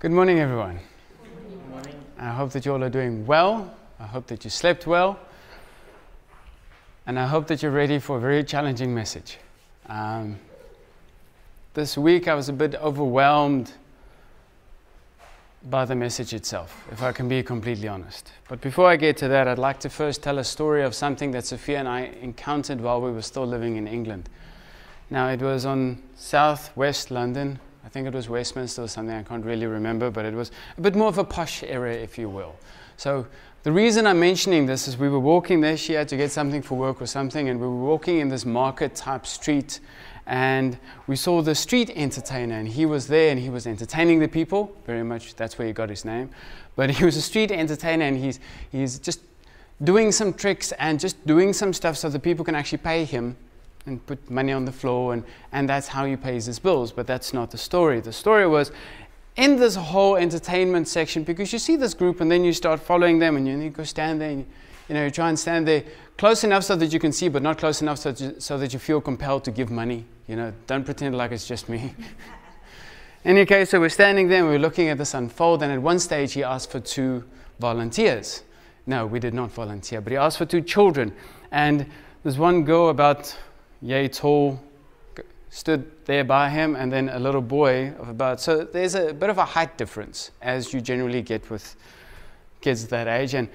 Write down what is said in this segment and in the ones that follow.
Good morning, everyone. Good morning. I hope that you all are doing well. I hope that you slept well. And I hope that you're ready for a very challenging message. Um, this week I was a bit overwhelmed by the message itself, if I can be completely honest. But before I get to that, I'd like to first tell a story of something that Sophia and I encountered while we were still living in England. Now, it was on southwest London. I think it was Westminster or something, I can't really remember, but it was a bit more of a posh area, if you will. So, the reason I'm mentioning this is we were walking there, she had to get something for work or something, and we were walking in this market type street and we saw the street entertainer, and he was there and he was entertaining the people. Very much that's where he got his name. But he was a street entertainer, and he's, he's just doing some tricks and just doing some stuff so the people can actually pay him and put money on the floor, and, and that's how he pays his bills. But that's not the story. The story was in this whole entertainment section, because you see this group, and then you start following them, and you, you go stand there, and you know, you try and stand there close enough so that you can see, but not close enough so, you, so that you feel compelled to give money. You know, don't pretend like it's just me. Any case, so we're standing there and we're looking at this unfold, and at one stage he asked for two volunteers. No, we did not volunteer, but he asked for two children. And there's one girl about yay tall stood there by him, and then a little boy of about. So there's a bit of a height difference, as you generally get with kids that age. And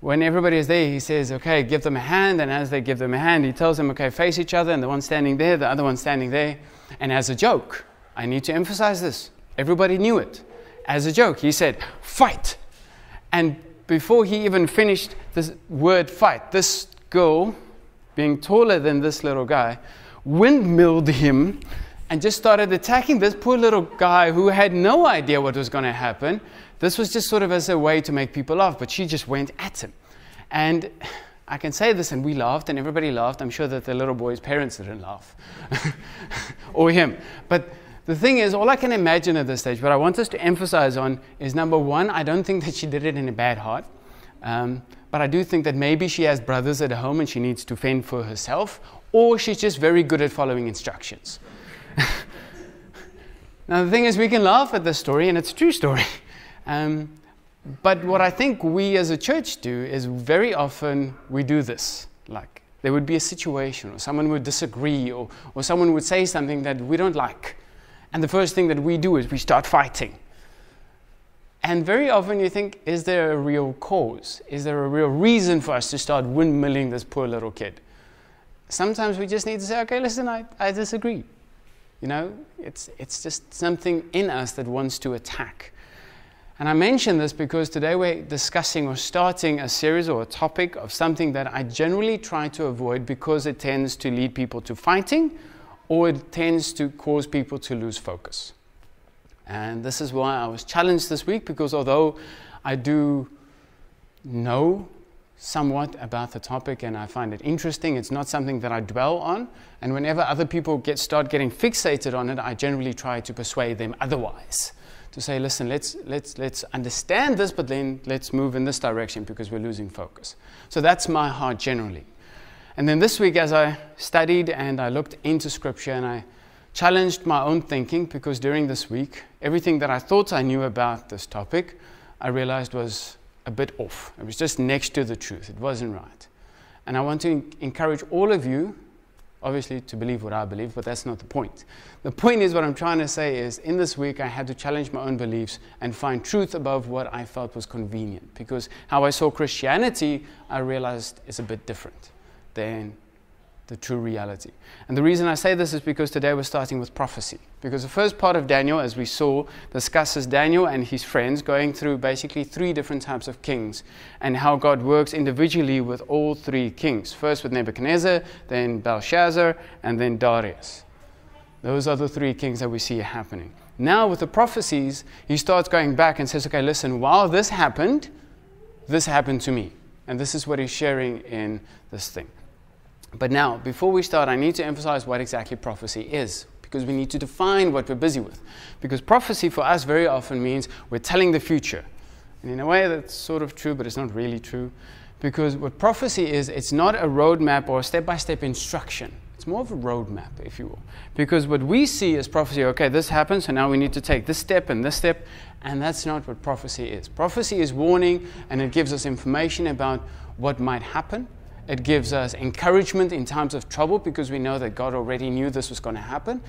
when everybody is there, he says, okay, give them a hand. And as they give them a hand, he tells them, okay, face each other. And the one standing there, the other one standing there. And as a joke, I need to emphasize this. Everybody knew it. As a joke, he said, fight. And before he even finished the word fight, this girl, being taller than this little guy, windmilled him and just started attacking this poor little guy who had no idea what was going to happen. This was just sort of as a way to make people laugh, but she just went at him. And I can say this, and we laughed, and everybody laughed. I'm sure that the little boy's parents didn't laugh, or him. But the thing is, all I can imagine at this stage, what I want us to emphasize on is number one, I don't think that she did it in a bad heart. Um, but I do think that maybe she has brothers at home and she needs to fend for herself, or she's just very good at following instructions. now, the thing is, we can laugh at this story, and it's a true story. Um, but what I think we as a church do is very often we do this. Like there would be a situation, or someone would disagree, or, or someone would say something that we don't like. And the first thing that we do is we start fighting. And very often you think, is there a real cause? Is there a real reason for us to start windmilling this poor little kid? Sometimes we just need to say, okay, listen, I, I disagree. You know, it's, it's just something in us that wants to attack. And I mention this because today we're discussing or starting a series or a topic of something that I generally try to avoid because it tends to lead people to fighting or it tends to cause people to lose focus. And this is why I was challenged this week because although I do know somewhat about the topic and I find it interesting, it's not something that I dwell on. And whenever other people get, start getting fixated on it, I generally try to persuade them otherwise to say, listen, let's, let's, let's understand this, but then let's move in this direction because we're losing focus. So that's my heart generally. And then this week, as I studied and I looked into Scripture and I challenged my own thinking, because during this week, everything that I thought I knew about this topic, I realized was a bit off. It was just next to the truth, it wasn't right. And I want to encourage all of you obviously to believe what I believe, but that's not the point. The point is what I'm trying to say is in this week I had to challenge my own beliefs and find truth above what I felt was convenient because how I saw Christianity I realized is a bit different than the true reality. And the reason I say this is because today we're starting with prophecy. Because the first part of Daniel, as we saw, discusses Daniel and his friends going through basically three different types of kings and how God works individually with all three kings. First with Nebuchadnezzar, then Belshazzar, and then Darius. Those are the three kings that we see happening. Now, with the prophecies, he starts going back and says, okay, listen, while this happened, this happened to me. And this is what he's sharing in this thing. But now, before we start, I need to emphasize what exactly prophecy is, because we need to define what we're busy with. Because prophecy for us very often means we're telling the future. And in a way, that's sort of true, but it's not really true. Because what prophecy is, it's not a roadmap or a step by step instruction. It's more of a roadmap, if you will. Because what we see is prophecy okay, this happens, so now we need to take this step and this step. And that's not what prophecy is. Prophecy is warning, and it gives us information about what might happen. It gives us encouragement in times of trouble because we know that God already knew this was going to happen.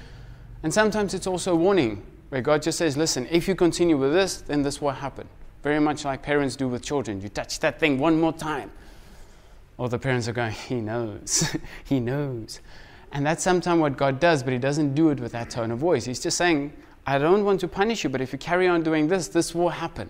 And sometimes it's also warning, where God just says, listen, if you continue with this, then this will happen. Very much like parents do with children. You touch that thing one more time. All the parents are going, He knows. he knows. And that's sometimes what God does, but He doesn't do it with that tone of voice. He's just saying, I don't want to punish you, but if you carry on doing this, this will happen.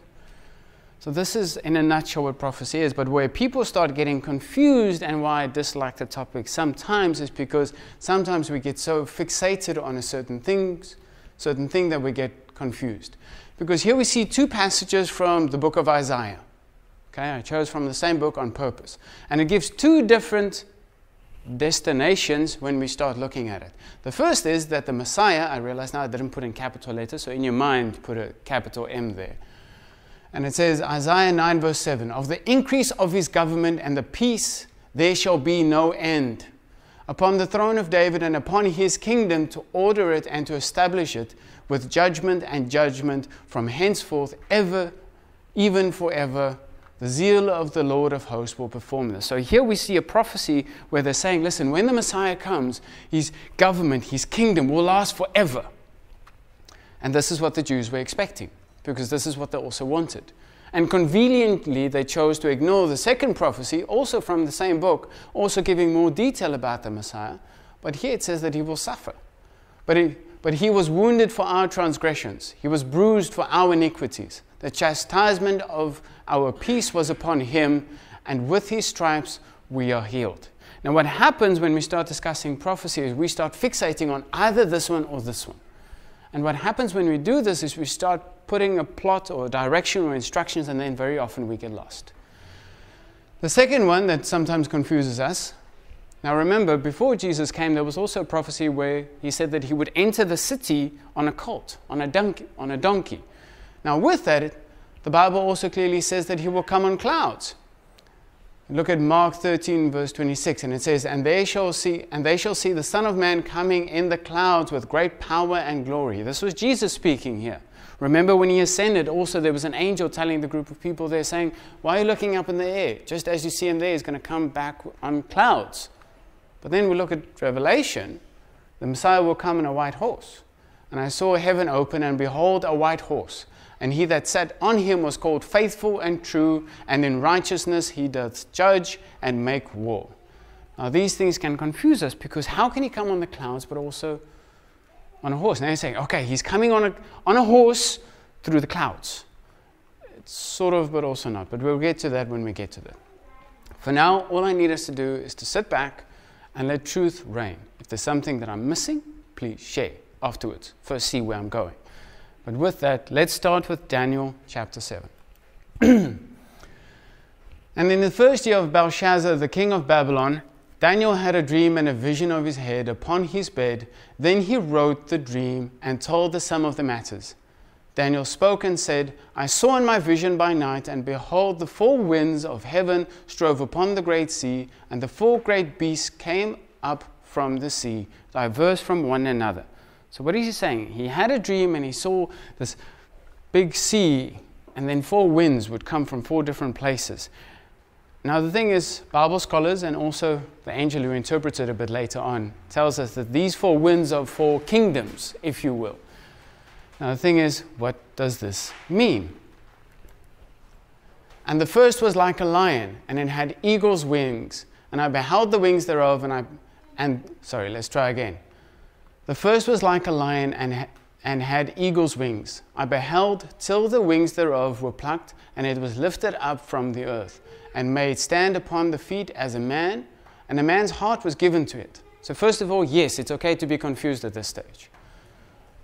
So, this is in a nutshell what prophecy is. But where people start getting confused and why I dislike the topic sometimes is because sometimes we get so fixated on a certain things, certain thing that we get confused. Because here we see two passages from the book of Isaiah. Okay, I chose from the same book on purpose. And it gives two different destinations when we start looking at it. The first is that the Messiah, I realize now I didn't put in capital letters, so in your mind put a capital M there. And it says, Isaiah 9, verse 7 Of the increase of his government and the peace there shall be no end. Upon the throne of David and upon his kingdom to order it and to establish it with judgment and judgment from henceforth, ever, even forever. The zeal of the Lord of hosts will perform this. So here we see a prophecy where they're saying, listen, when the Messiah comes, his government, his kingdom will last forever. And this is what the Jews were expecting, because this is what they also wanted. And conveniently, they chose to ignore the second prophecy, also from the same book, also giving more detail about the Messiah. But here it says that he will suffer. But he, but he was wounded for our transgressions, he was bruised for our iniquities. The chastisement of our peace was upon him, and with his stripes we are healed. Now, what happens when we start discussing prophecy is we start fixating on either this one or this one. And what happens when we do this is we start putting a plot or direction or instructions, and then very often we get lost. The second one that sometimes confuses us now remember, before Jesus came, there was also a prophecy where he said that he would enter the city on a colt, on a donkey. On a donkey. Now, with that, the Bible also clearly says that he will come on clouds. Look at Mark 13, verse 26, and it says, And they shall see, and they shall see the Son of Man coming in the clouds with great power and glory. This was Jesus speaking here. Remember when he ascended, also there was an angel telling the group of people there saying, Why are you looking up in the air? Just as you see him there, he's going to come back on clouds. But then we look at Revelation, the Messiah will come on a white horse. And I saw heaven open, and behold, a white horse. And he that sat on him was called faithful and true, and in righteousness he doth judge and make war. Now, these things can confuse us because how can he come on the clouds but also on a horse? Now you're saying, okay, he's coming on a, on a horse through the clouds. It's sort of, but also not. But we'll get to that when we get to that. For now, all I need us to do is to sit back and let truth reign. If there's something that I'm missing, please share afterwards. First, see where I'm going. But with that, let's start with Daniel chapter 7. and in the first year of Belshazzar, the king of Babylon, Daniel had a dream and a vision of his head upon his bed. Then he wrote the dream and told the sum of the matters. Daniel spoke and said, I saw in my vision by night, and behold, the four winds of heaven strove upon the great sea, and the four great beasts came up from the sea, diverse from one another. So, what is he saying? He had a dream and he saw this big sea, and then four winds would come from four different places. Now, the thing is, Bible scholars and also the angel who interpreted it a bit later on tells us that these four winds are four kingdoms, if you will. Now, the thing is, what does this mean? And the first was like a lion, and it had eagle's wings. And I beheld the wings thereof, and I, and, sorry, let's try again. The first was like a lion, and, and had eagle's wings. I beheld till the wings thereof were plucked, and it was lifted up from the earth, and made stand upon the feet as a man, and a man's heart was given to it. So, first of all, yes, it's okay to be confused at this stage.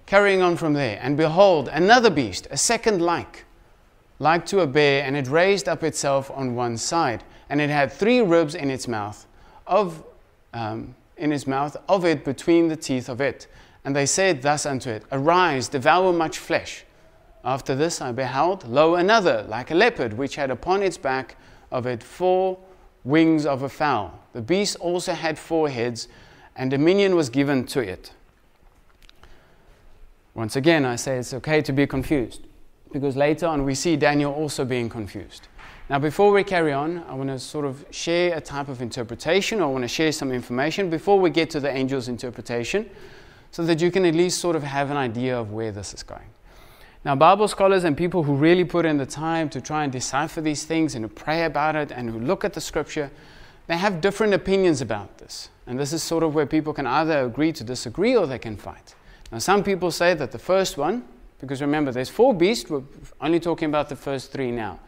Carrying on from there, and behold, another beast, a second like, like to a bear, and it raised up itself on one side, and it had three ribs in its mouth, of um, in his mouth, of it between the teeth of it. And they said thus unto it, Arise, devour much flesh. After this I beheld, lo, another, like a leopard, which had upon its back of it four wings of a fowl. The beast also had four heads, and dominion was given to it. Once again, I say it's okay to be confused because later on we see Daniel also being confused. Now, before we carry on, I want to sort of share a type of interpretation. Or I want to share some information before we get to the angel's interpretation so that you can at least sort of have an idea of where this is going. Now, Bible scholars and people who really put in the time to try and decipher these things and who pray about it and who look at the scripture, they have different opinions about this. And this is sort of where people can either agree to disagree or they can fight. Now, some people say that the first one, because remember, there's four beasts, we're only talking about the first three now.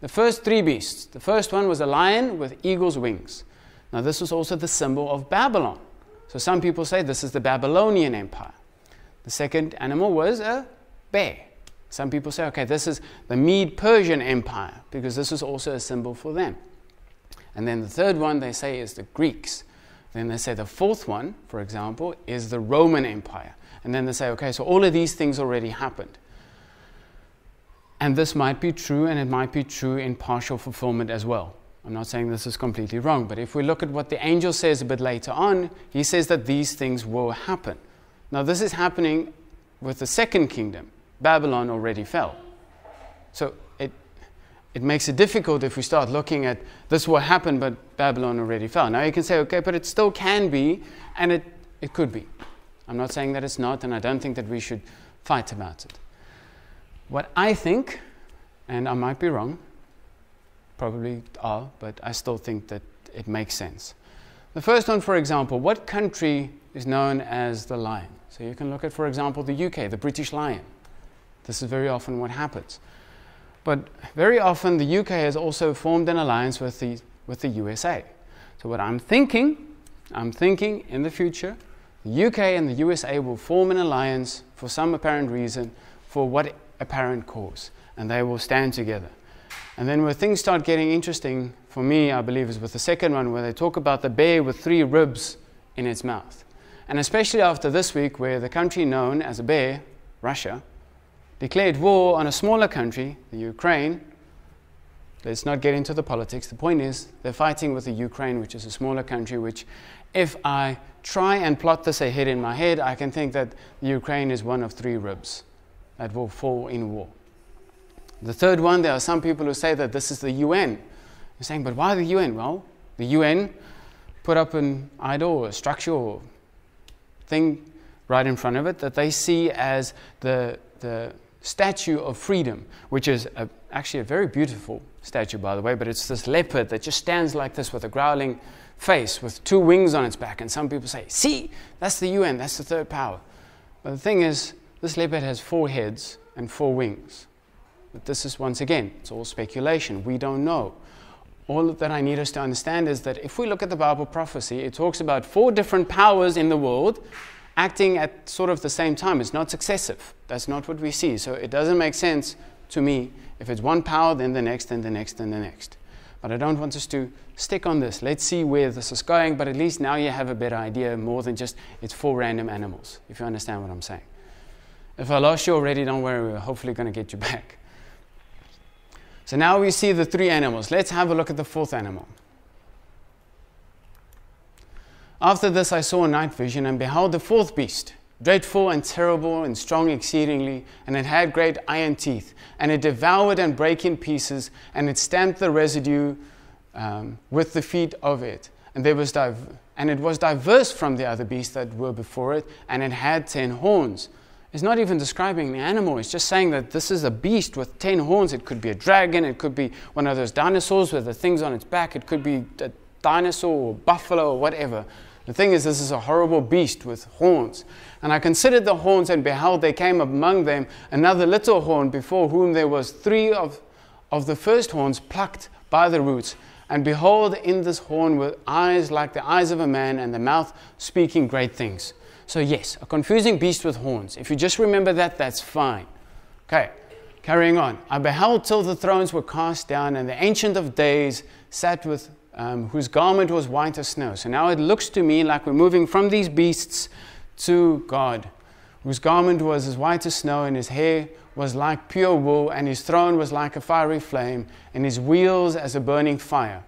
The first three beasts, the first one was a lion with eagle's wings. Now, this was also the symbol of Babylon. So, some people say this is the Babylonian Empire. The second animal was a bear. Some people say, okay, this is the Mede Persian Empire, because this is also a symbol for them. And then the third one they say is the Greeks. Then they say the fourth one, for example, is the Roman Empire. And then they say, okay, so all of these things already happened. And this might be true, and it might be true in partial fulfillment as well. I'm not saying this is completely wrong, but if we look at what the angel says a bit later on, he says that these things will happen. Now, this is happening with the second kingdom. Babylon already fell. So it, it makes it difficult if we start looking at this will happen, but Babylon already fell. Now you can say, okay, but it still can be, and it, it could be. I'm not saying that it's not, and I don't think that we should fight about it. What I think, and I might be wrong, probably are, but I still think that it makes sense. The first one, for example, what country is known as the lion? So you can look at, for example, the UK, the British lion. This is very often what happens. But very often the UK has also formed an alliance with the, with the USA. So what I'm thinking, I'm thinking in the future, the UK and the USA will form an alliance for some apparent reason, for what apparent cause, and they will stand together. And then where things start getting interesting, for me, I believe, is with the second one, where they talk about the bear with three ribs in its mouth. And especially after this week, where the country known as a bear, Russia, declared war on a smaller country, the Ukraine. Let's not get into the politics. The point is, they're fighting with the Ukraine, which is a smaller country, which, if I try and plot this ahead in my head, I can think that the Ukraine is one of three ribs that will fall in war. The third one, there are some people who say that this is the UN. You're saying, but why the UN? Well, the UN put up an idol or a structure or thing right in front of it that they see as the, the statue of freedom, which is a, actually a very beautiful statue, by the way, but it's this leopard that just stands like this with a growling face with two wings on its back. And some people say, see, that's the UN, that's the third power. But the thing is, this leopard has four heads and four wings. But this is, once again, it's all speculation. We don't know. All that I need us to understand is that if we look at the Bible prophecy, it talks about four different powers in the world acting at sort of the same time. It's not successive. That's not what we see. So it doesn't make sense to me if it's one power, then the next, then the next, then the next. But I don't want us to stick on this. Let's see where this is going, but at least now you have a better idea more than just it's four random animals, if you understand what I'm saying. If I lost you already, don't worry, we're hopefully going to get you back. So now we see the three animals. Let's have a look at the fourth animal. After this I saw a night vision, and beheld the fourth beast, dreadful and terrible and strong exceedingly, and it had great iron teeth, and it devoured and brake in pieces, and it stamped the residue um, with the feet of it. And there was div- and it was diverse from the other beasts that were before it, and it had ten horns. It's not even describing the animal, it's just saying that this is a beast with ten horns. It could be a dragon, it could be one of those dinosaurs with the things on its back, it could be a dinosaur or buffalo or whatever. The thing is, this is a horrible beast with horns. And I considered the horns, and beheld, there came among them another little horn, before whom there was three of, of the first horns plucked by the roots. And behold, in this horn were eyes like the eyes of a man, and the mouth speaking great things. So, yes, a confusing beast with horns. If you just remember that, that's fine. Okay, carrying on. I beheld till the thrones were cast down, and the Ancient of Days sat with um, whose garment was white as snow. So now it looks to me like we're moving from these beasts to God, whose garment was as white as snow, and his hair was like pure wool, and his throne was like a fiery flame, and his wheels as a burning fire.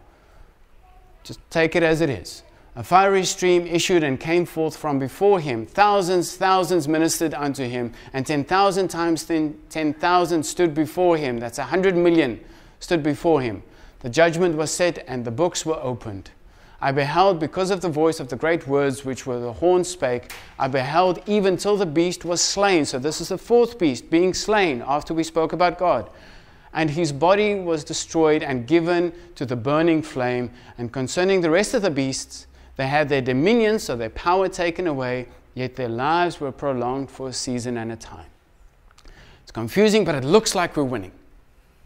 Just take it as it is. A fiery stream issued and came forth from before him. Thousands, thousands ministered unto him, and 10,000 times 10,000 stood before him. That's a 100 million stood before him. The judgment was set, and the books were opened. I beheld, because of the voice of the great words which were the horn spake, I beheld even till the beast was slain. So, this is the fourth beast being slain after we spoke about God. And his body was destroyed and given to the burning flame. And concerning the rest of the beasts, they had their dominion, so their power taken away, yet their lives were prolonged for a season and a time. It's confusing, but it looks like we're winning.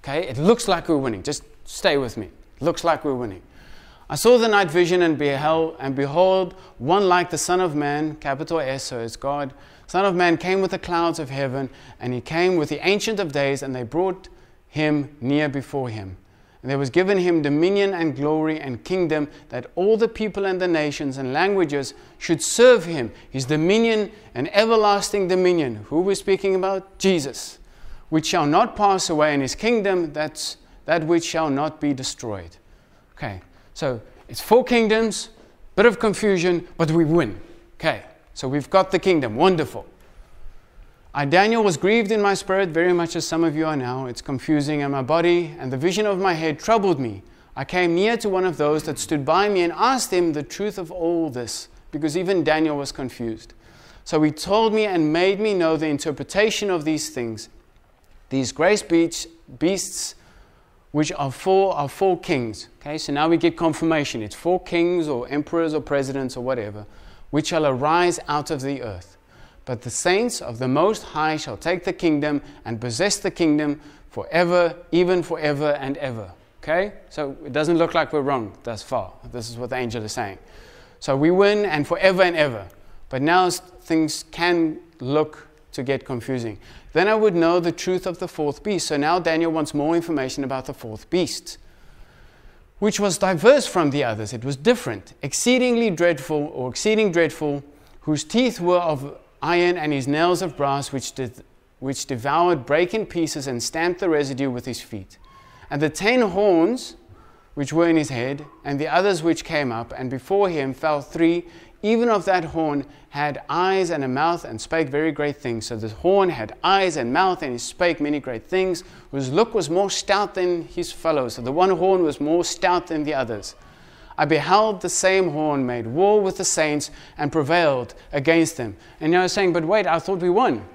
Okay? It looks like we're winning. Just stay with me. It looks like we're winning. I saw the night vision and beheld, and behold, one like the Son of Man, capital S, so it's God. Son of Man came with the clouds of heaven, and he came with the Ancient of Days, and they brought him near before him. And there was given him dominion and glory and kingdom that all the people and the nations and languages should serve him. His dominion, and everlasting dominion. Who we're speaking about? Jesus. Which shall not pass away, in his kingdom that's that which shall not be destroyed. Okay, so it's four kingdoms, bit of confusion, but we win. Okay, so we've got the kingdom. Wonderful. I, Daniel, was grieved in my spirit, very much as some of you are now. It's confusing, and my body and the vision of my head troubled me. I came near to one of those that stood by me and asked him the truth of all this, because even Daniel was confused. So he told me and made me know the interpretation of these things. These great beasts, which are four, are four kings. Okay, so now we get confirmation. It's four kings or emperors or presidents or whatever, which shall arise out of the earth. But the saints of the Most High shall take the kingdom and possess the kingdom forever, even forever and ever. Okay? So it doesn't look like we're wrong thus far. This is what the angel is saying. So we win and forever and ever. But now things can look to get confusing. Then I would know the truth of the fourth beast. So now Daniel wants more information about the fourth beast, which was diverse from the others. It was different, exceedingly dreadful, or exceeding dreadful, whose teeth were of iron and his nails of brass, which, which devoured, brake in pieces, and stamped the residue with his feet. And the ten horns which were in his head, and the others which came up, and before him fell three, even of that horn had eyes and a mouth, and spake very great things. So the horn had eyes and mouth, and he spake many great things, whose look was more stout than his fellows. So the one horn was more stout than the others. I beheld the same horn made war with the saints and prevailed against them. And was saying, but wait, I thought we won.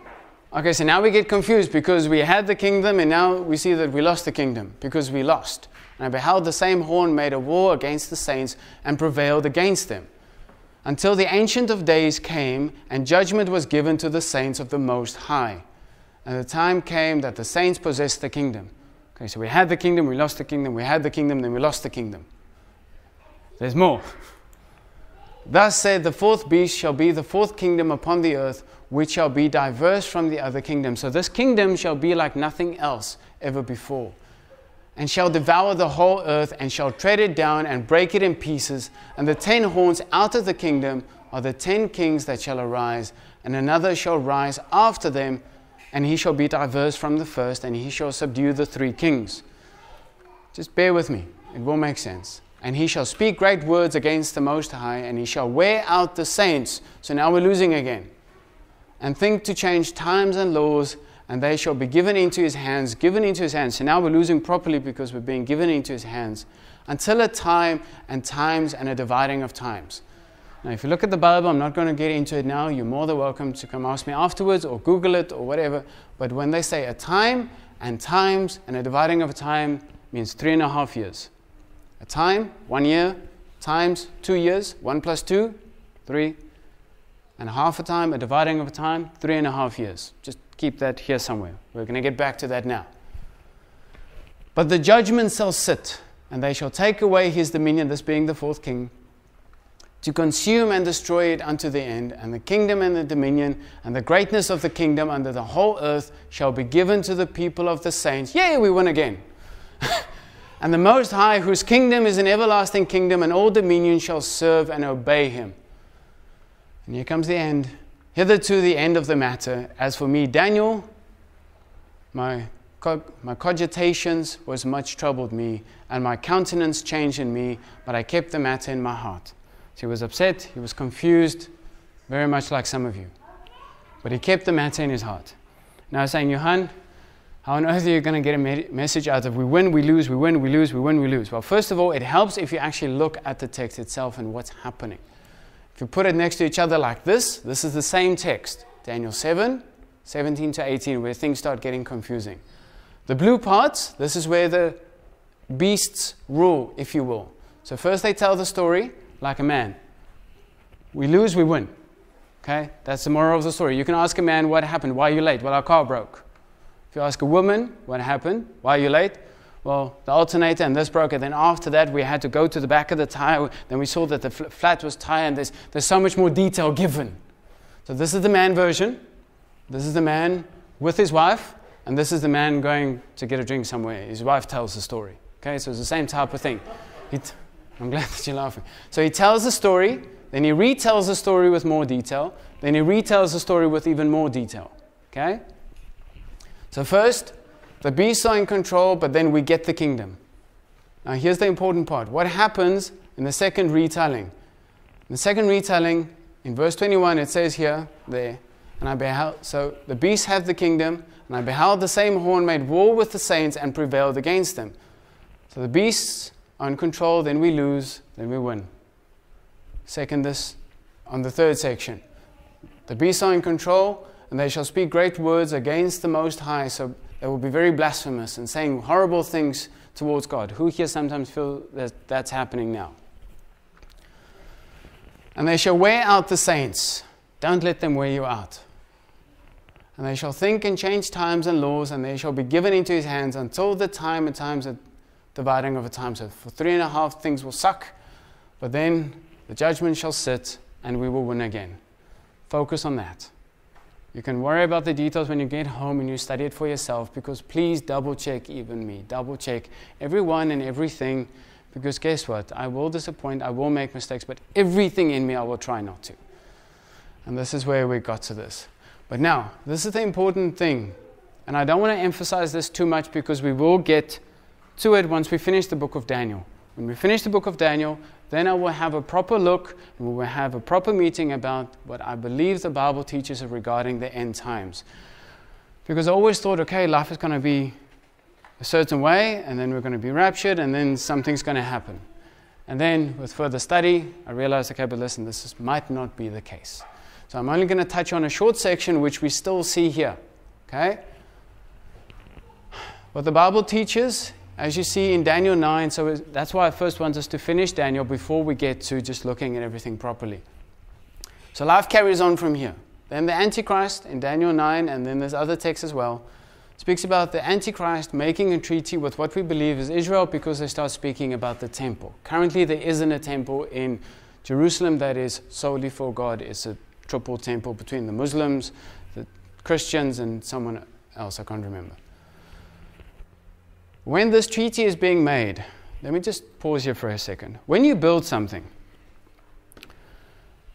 Okay, so now we get confused because we had the kingdom and now we see that we lost the kingdom because we lost. And I beheld the same horn made a war against the saints and prevailed against them. Until the Ancient of Days came and judgment was given to the saints of the Most High. And the time came that the saints possessed the kingdom. Okay, so we had the kingdom, we lost the kingdom, we had the kingdom, then we lost the kingdom. There's more. Thus said, the fourth beast shall be the fourth kingdom upon the earth, which shall be diverse from the other kingdoms. So this kingdom shall be like nothing else ever before, and shall devour the whole earth, and shall tread it down and break it in pieces. And the ten horns out of the kingdom are the ten kings that shall arise, and another shall rise after them, and he shall be diverse from the first, and he shall subdue the three kings. Just bear with me, it will make sense. And he shall speak great words against the Most High, and he shall wear out the saints. So now we're losing again. And think to change times and laws, and they shall be given into his hands, given into his hands. So now we're losing properly because we're being given into his hands until a time and times and a dividing of times. Now, if you look at the Bible, I'm not going to get into it now. You're more than welcome to come ask me afterwards or Google it or whatever. But when they say a time and times and a dividing of a time means three and a half years. A time, one year, times two years, one plus two, three, and half a time, a dividing of a time, three and a half years. Just keep that here somewhere. We're going to get back to that now. But the judgment shall sit, and they shall take away his dominion, this being the fourth king, to consume and destroy it unto the end. And the kingdom and the dominion and the greatness of the kingdom under the whole earth shall be given to the people of the saints. Yay, we win again. And the Most High, whose kingdom is an everlasting kingdom, and all dominion shall serve and obey him. And here comes the end. Hitherto the end of the matter. As for me, Daniel, my, my cogitations was much troubled me, and my countenance changed in me, but I kept the matter in my heart. So he was upset, he was confused, very much like some of you. But he kept the matter in his heart. Now saying, Johan, how on earth are you going to get a message out of we win, we lose, we win, we lose, we win, we lose? Well, first of all, it helps if you actually look at the text itself and what's happening. If you put it next to each other like this, this is the same text Daniel 7, 17 to 18, where things start getting confusing. The blue parts, this is where the beasts rule, if you will. So first they tell the story like a man. We lose, we win. Okay? That's the moral of the story. You can ask a man, What happened? Why are you late? Well, our car broke. If you ask a woman, What happened? Why are you late? Well, the alternator and this broke. And then after that, we had to go to the back of the tire. Then we saw that the fl- flat was tire, and there's, there's so much more detail given. So, this is the man version. This is the man with his wife. And this is the man going to get a drink somewhere. His wife tells the story. Okay, so it's the same type of thing. T- I'm glad that you're laughing. So he tells the story, then he retells the story with more detail, then he retells the story with even more detail. Okay? So, first, the beasts are in control, but then we get the kingdom. Now, here's the important part. What happens in the second retelling? In the second retelling, in verse 21, it says here, there, and I beheld, so the beasts have the kingdom, and I beheld the same horn made war with the saints and prevailed against them. So the beasts are in control, then we lose, then we win. Second, this on the third section. The beasts are in control, and they shall speak great words against the Most High. So they will be very blasphemous and saying horrible things towards God. Who here sometimes feel that that's happening now? And they shall wear out the saints. Don't let them wear you out. And they shall think and change times and laws, and they shall be given into his hands until the time and times of dividing of a time. So for three and a half things will suck, but then the judgment shall sit and we will win again. Focus on that. You can worry about the details when you get home and you study it for yourself because please double check even me. Double check everyone and everything because guess what? I will disappoint, I will make mistakes, but everything in me I will try not to. And this is where we got to this. But now, this is the important thing. And I don't want to emphasize this too much because we will get to it once we finish the book of Daniel. When we finish the book of Daniel, then I will have a proper look and we will have a proper meeting about what I believe the Bible teaches regarding the end times. Because I always thought, okay, life is going to be a certain way, and then we're going to be raptured, and then something's going to happen. And then with further study, I realized, okay, but listen, this is, might not be the case. So I'm only going to touch on a short section which we still see here. Okay? What the Bible teaches as you see in Daniel 9, so that's why I first want us to finish Daniel before we get to just looking at everything properly. So life carries on from here. Then the Antichrist in Daniel 9, and then there's other texts as well, speaks about the Antichrist making a treaty with what we believe is Israel because they start speaking about the temple. Currently, there isn't a temple in Jerusalem that is solely for God. It's a triple temple between the Muslims, the Christians, and someone else, I can't remember. When this treaty is being made, let me just pause here for a second. When you build something,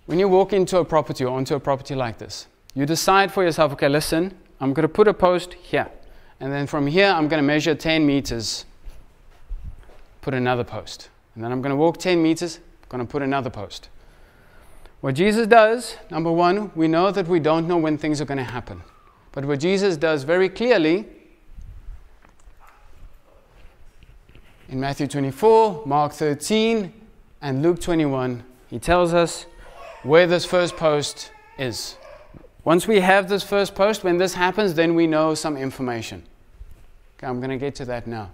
when you walk into a property or onto a property like this, you decide for yourself, okay, listen, I'm going to put a post here. And then from here, I'm going to measure 10 meters, put another post. And then I'm going to walk 10 meters, going to put another post. What Jesus does, number one, we know that we don't know when things are going to happen. But what Jesus does very clearly in Matthew 24, Mark 13, and Luke 21, he tells us where this first post is. Once we have this first post, when this happens, then we know some information. Okay, I'm going to get to that now.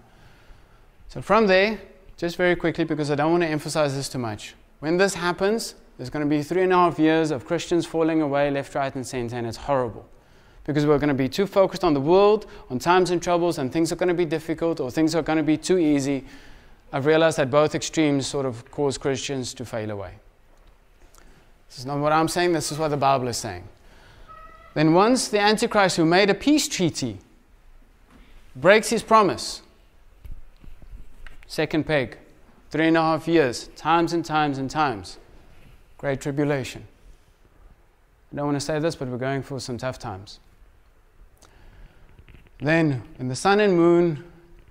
So from there, just very quickly, because I don't want to emphasize this too much. When this happens, there's going to be three and a half years of Christians falling away left, right, and center, and it's horrible because we're going to be too focused on the world, on times and troubles, and things are going to be difficult or things are going to be too easy. I've realized that both extremes sort of cause Christians to fail away. This is not what I'm saying, this is what the Bible is saying. Then, once the Antichrist, who made a peace treaty, breaks his promise, second peg, three and a half years, times and times and times, great tribulation. I don't want to say this, but we're going for some tough times. Then, when the sun and moon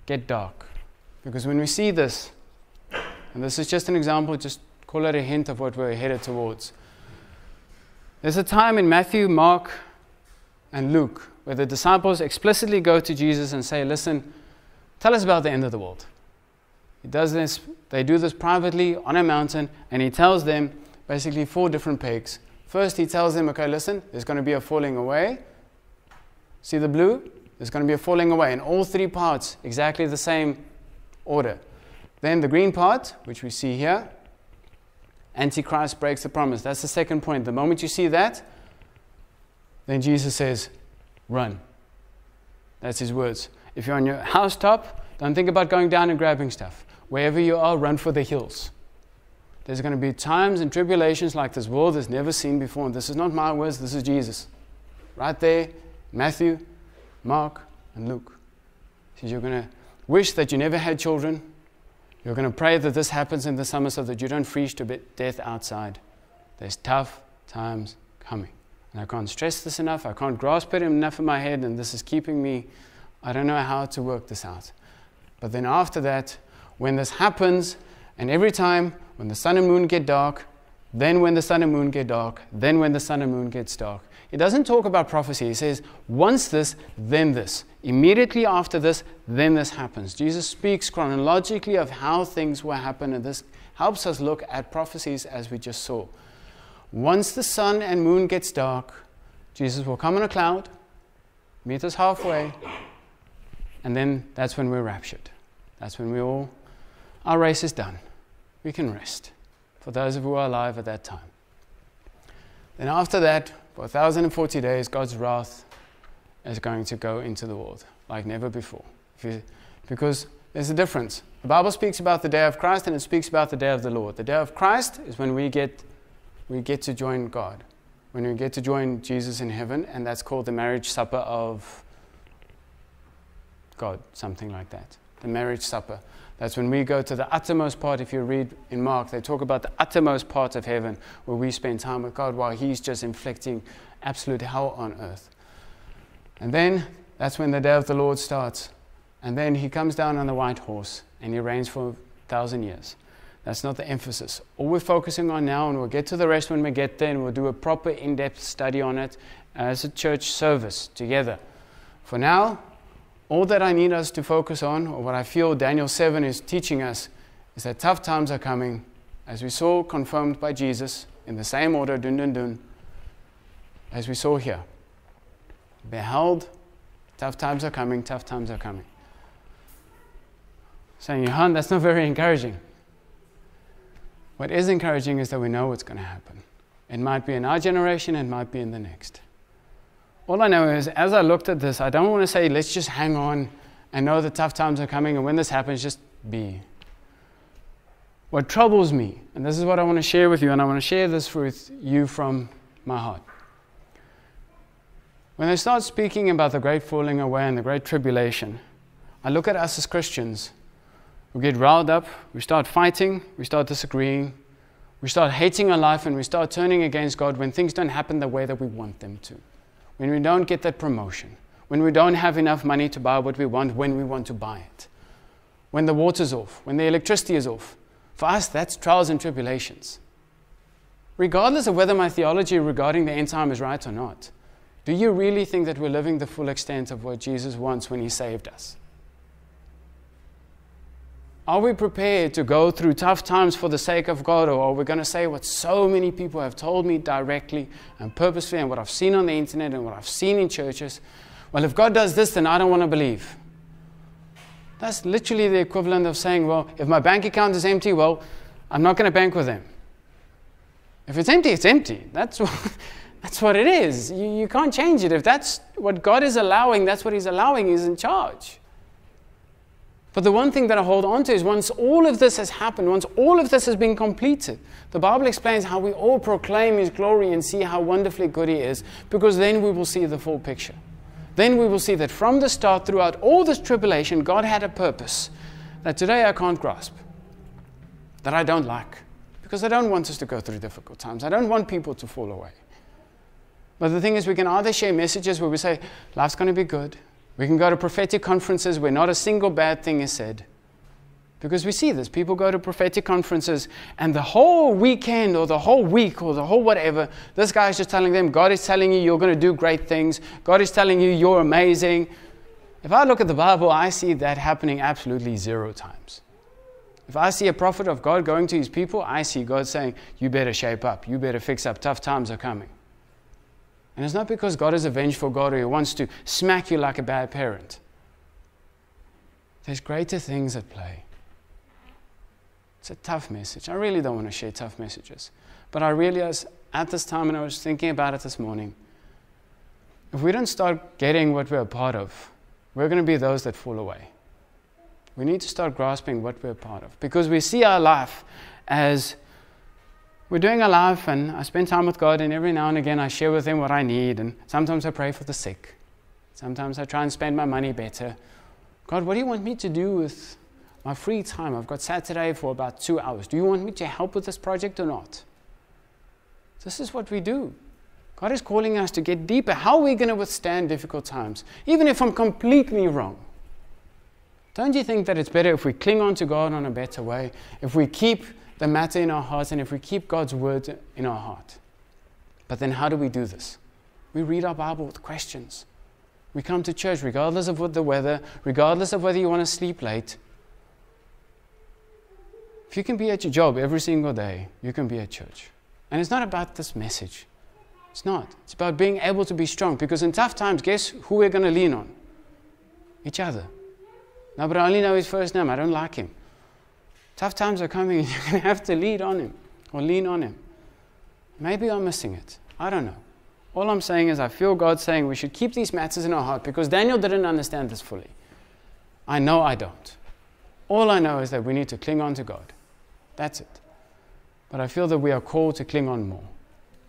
get dark, because when we see this, and this is just an example, just call it a hint of what we're headed towards. There's a time in Matthew, Mark, and Luke where the disciples explicitly go to Jesus and say, Listen, tell us about the end of the world. He does this, they do this privately on a mountain, and he tells them basically four different pegs. First, he tells them, Okay, listen, there's going to be a falling away. See the blue? There's going to be a falling away in all three parts, exactly the same order. Then the green part, which we see here, Antichrist breaks the promise. That's the second point. The moment you see that, then Jesus says, run. That's his words. If you're on your housetop, don't think about going down and grabbing stuff. Wherever you are, run for the hills. There's going to be times and tribulations like this world has never seen before. And this is not my words, this is Jesus. Right there, Matthew, Mark, and Luke. He says, You're going to wish that you never had children. You're going to pray that this happens in the summer so that you don't freeze to death outside. There's tough times coming. And I can't stress this enough. I can't grasp it enough in my head, and this is keeping me. I don't know how to work this out. But then after that, when this happens, and every time when the sun and moon get dark, then when the sun and moon get dark, then when the sun and moon gets dark. He doesn't talk about prophecy. He says, once this, then this. Immediately after this, then this happens. Jesus speaks chronologically of how things will happen, and this helps us look at prophecies as we just saw. Once the sun and moon gets dark, Jesus will come on a cloud, meet us halfway, and then that's when we're raptured. That's when we all, our race is done. We can rest for those of who are alive at that time. Then after that, for 1,040 days, God's wrath is going to go into the world like never before. You, because there's a difference. The Bible speaks about the day of Christ and it speaks about the day of the Lord. The day of Christ is when we get we get to join God, when we get to join Jesus in heaven, and that's called the marriage supper of God, something like that. The marriage supper. That's when we go to the uttermost part. If you read in Mark, they talk about the uttermost part of heaven where we spend time with God while He's just inflicting absolute hell on earth. And then that's when the day of the Lord starts. And then He comes down on the white horse and He reigns for a thousand years. That's not the emphasis. All we're focusing on now, and we'll get to the rest when we get there, and we'll do a proper in depth study on it as a church service together. For now, all that I need us to focus on, or what I feel Daniel 7 is teaching us, is that tough times are coming, as we saw confirmed by Jesus in the same order, dun dun dun, as we saw here. Beheld, tough times are coming, tough times are coming. Saying, Johan, that's not very encouraging. What is encouraging is that we know what's going to happen. It might be in our generation, it might be in the next. All I know is, as I looked at this, I don't want to say, let's just hang on and know the tough times are coming, and when this happens, just be. What troubles me, and this is what I want to share with you, and I want to share this with you from my heart. When they start speaking about the great falling away and the great tribulation, I look at us as Christians we get riled up, we start fighting, we start disagreeing, we start hating our life, and we start turning against God when things don't happen the way that we want them to. When we don't get that promotion, when we don't have enough money to buy what we want when we want to buy it, when the water's off, when the electricity is off. For us, that's trials and tribulations. Regardless of whether my theology regarding the end time is right or not, do you really think that we're living the full extent of what Jesus wants when He saved us? Are we prepared to go through tough times for the sake of God, or are we going to say what so many people have told me directly and purposefully, and what I've seen on the internet and what I've seen in churches? Well, if God does this, then I don't want to believe. That's literally the equivalent of saying, well, if my bank account is empty, well, I'm not going to bank with them. If it's empty, it's empty. That's what, that's what it is. You, you can't change it. If that's what God is allowing, that's what He's allowing. He's in charge. But the one thing that I hold on to is once all of this has happened, once all of this has been completed, the Bible explains how we all proclaim His glory and see how wonderfully good He is, because then we will see the full picture. Then we will see that from the start, throughout all this tribulation, God had a purpose that today I can't grasp, that I don't like, because I don't want us to go through difficult times. I don't want people to fall away. But the thing is, we can either share messages where we say, life's going to be good, we can go to prophetic conferences where not a single bad thing is said. Because we see this. People go to prophetic conferences, and the whole weekend, or the whole week, or the whole whatever, this guy is just telling them, God is telling you you're going to do great things. God is telling you you're amazing. If I look at the Bible, I see that happening absolutely zero times. If I see a prophet of God going to his people, I see God saying, You better shape up. You better fix up. Tough times are coming. And it's not because God is a vengeful God or he wants to smack you like a bad parent. There's greater things at play. It's a tough message. I really don't want to share tough messages. But I realized at this time, and I was thinking about it this morning, if we don't start getting what we're a part of, we're going to be those that fall away. We need to start grasping what we're a part of because we see our life as we're doing our life, and I spend time with God, and every now and again I share with Him what I need, and sometimes I pray for the sick. Sometimes I try and spend my money better. God, what do you want me to do with my free time? I've got Saturday for about two hours. Do you want me to help with this project or not? This is what we do. God is calling us to get deeper. How are we going to withstand difficult times, even if I'm completely wrong? Don't you think that it's better if we cling on to God in a better way, if we keep the matter in our hearts, and if we keep God's word in our heart? But then, how do we do this? We read our Bible with questions. We come to church regardless of what the weather, regardless of whether you want to sleep late. If you can be at your job every single day, you can be at church. And it's not about this message. It's not. It's about being able to be strong. Because in tough times, guess who we're going to lean on? Each other. No, but I only know his first name. I don't like him. Tough times are coming, and you're going to have to lead on him or lean on him. Maybe I'm missing it. I don't know. All I'm saying is, I feel God saying we should keep these matters in our heart because Daniel didn't understand this fully. I know I don't. All I know is that we need to cling on to God. That's it. But I feel that we are called to cling on more.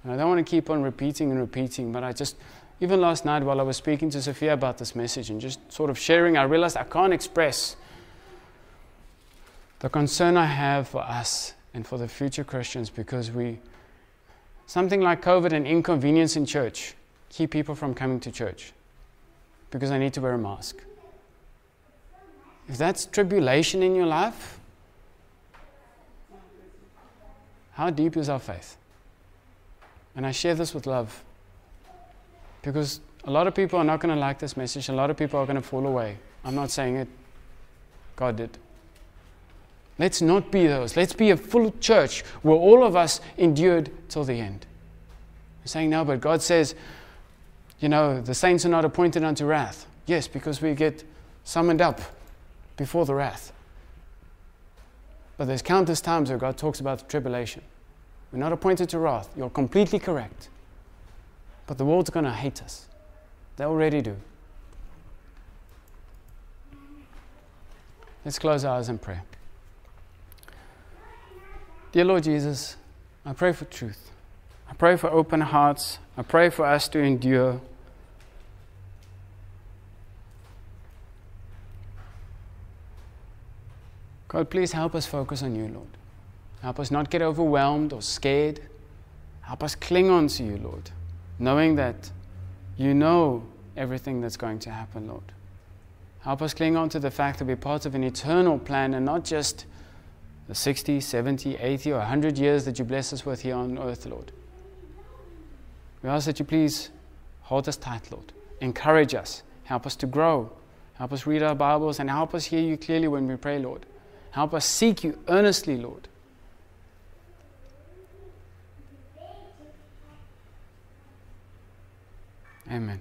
And I don't want to keep on repeating and repeating, but I just, even last night while I was speaking to Sophia about this message and just sort of sharing, I realized I can't express the concern I have for us and for the future Christians because we, something like COVID and inconvenience in church, keep people from coming to church because I need to wear a mask. If that's tribulation in your life, how deep is our faith? And I share this with love because a lot of people are not going to like this message. A lot of people are going to fall away. I'm not saying it, God did. Let's not be those. Let's be a full church where all of us endured till the end. I'm saying no, but God says, you know, the saints are not appointed unto wrath. Yes, because we get summoned up before the wrath. But there's countless times where God talks about tribulation. We're not appointed to wrath. You're completely correct. But the world's going to hate us. They already do. Let's close our eyes and pray. Dear Lord Jesus, I pray for truth. I pray for open hearts. I pray for us to endure. God, please help us focus on you, Lord. Help us not get overwhelmed or scared. Help us cling on to you, Lord, knowing that you know everything that's going to happen, Lord. Help us cling on to the fact that we're part of an eternal plan and not just the 60, 70, 80, or 100 years that you bless us with here on earth, Lord. We ask that you please hold us tight, Lord. Encourage us. Help us to grow. Help us read our Bibles and help us hear you clearly when we pray, Lord. Help us seek you earnestly, Lord. Amen.